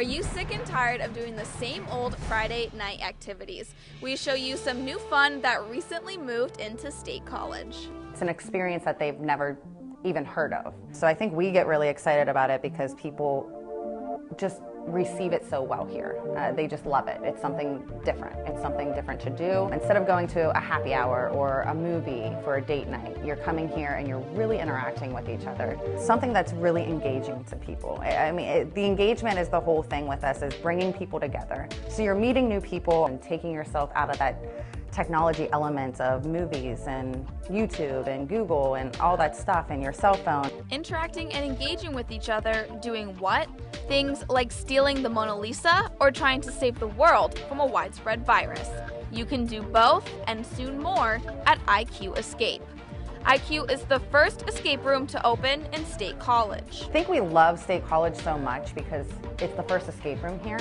Are you sick and tired of doing the same old Friday night activities? We show you some new fun that recently moved into State College. It's an experience that they've never even heard of. So I think we get really excited about it because people just receive it so well here. Uh, they just love it. It's something different. It's something different to do. Instead of going to a happy hour or a movie for a date night, you're coming here and you're really interacting with each other. Something that's really engaging to people. I mean, it, the engagement is the whole thing with us is bringing people together. So you're meeting new people and taking yourself out of that technology elements of movies and YouTube and Google and all that stuff and your cell phone. Interacting and engaging with each other, doing what? Things like stealing the Mona Lisa or trying to save the world from a widespread virus. You can do both and soon more at IQ Escape. IQ is the first escape room to open in State College. I think we love State College so much because it's the first escape room here.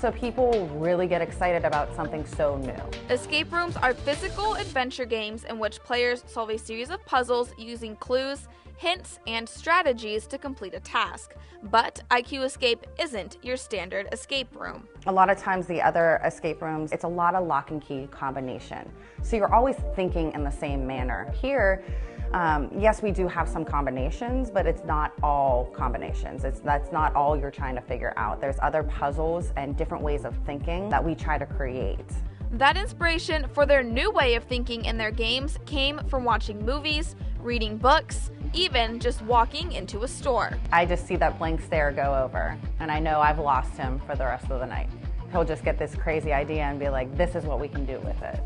So people really get excited about something so new. Escape rooms are physical adventure games in which players solve a series of puzzles using clues, hints, and strategies to complete a task. But IQ Escape isn't your standard escape room. A lot of times the other escape rooms, it's a lot of lock and key combination. So you're always thinking in the same manner. Here, um, yes, we do have some combinations, but it's not all combinations. It's, that's not all you're trying to figure out. There's other puzzles and different ways of thinking that we try to create. That inspiration for their new way of thinking in their games came from watching movies, reading books, even just walking into a store. I just see that blank stare go over, and I know I've lost him for the rest of the night he'll just get this crazy idea and be like, this is what we can do with it.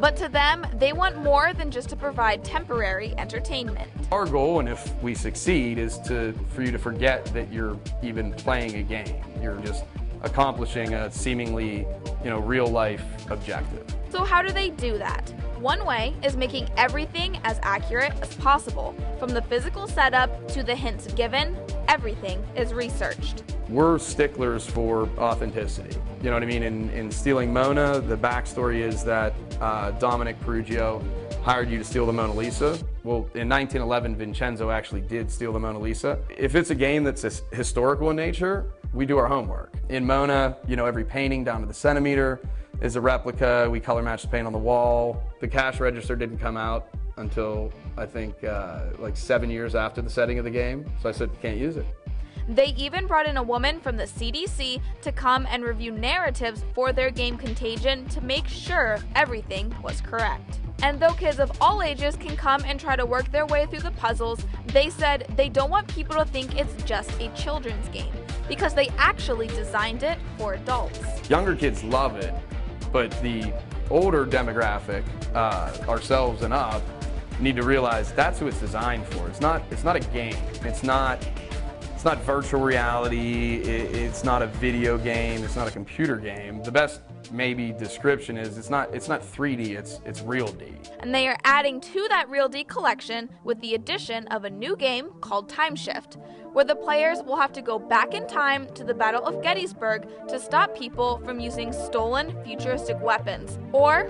But to them, they want more than just to provide temporary entertainment. Our goal, and if we succeed, is to for you to forget that you're even playing a game. You're just accomplishing a seemingly, you know, real life objective. So how do they do that? One way is making everything as accurate as possible. From the physical setup to the hints given, everything is researched. We're sticklers for authenticity. You know what I mean? In, in Stealing Mona, the backstory is that uh, Dominic Perugio hired you to steal the Mona Lisa. Well, in 1911, Vincenzo actually did steal the Mona Lisa. If it's a game that's historical in nature, we do our homework. In Mona, you know, every painting down to the centimeter is a replica. We color match the paint on the wall. The cash register didn't come out until I think uh, like seven years after the setting of the game. So I said, can't use it. They even brought in a woman from the CDC to come and review narratives for their game Contagion to make sure everything was correct. And though kids of all ages can come and try to work their way through the puzzles, they said they don't want people to think it's just a children's game because they actually designed it for adults. Younger kids love it, but the older demographic, uh, ourselves and up, need to realize that's who it's designed for. It's not, it's not a game. It's not, it's not virtual reality. It, it's not a video game. It's not a computer game. The best maybe description is it's not, it's not 3D. It's, it's real D. And they are adding to that real D collection with the addition of a new game called Time Shift, where the players will have to go back in time to the Battle of Gettysburg to stop people from using stolen futuristic weapons, or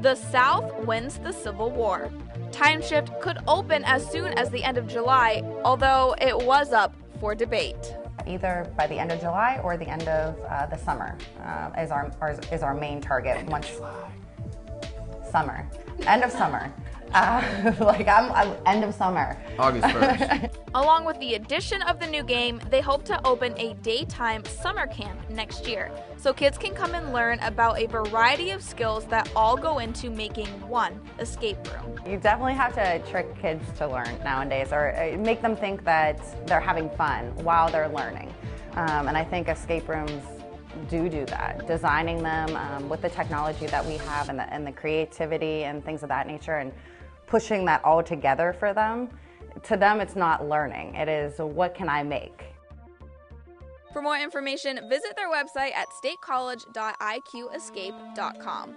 the South wins the Civil War. Time Shift could open as soon as the end of July, although it was up for debate. Either by the end of July or the end of uh, the summer uh, is, our, is our main target. Once summer, end of summer. Uh, like I'm, I'm, end of summer. August 1st. Along with the addition of the new game, they hope to open a daytime summer camp next year so kids can come and learn about a variety of skills that all go into making one escape room. You definitely have to trick kids to learn nowadays or uh, make them think that they're having fun while they're learning. Um, and I think escape rooms do do that, designing them um, with the technology that we have and the, and the creativity and things of that nature and pushing that all together for them. To them, it's not learning. It is, what can I make? For more information, visit their website at statecollege.iqescape.com.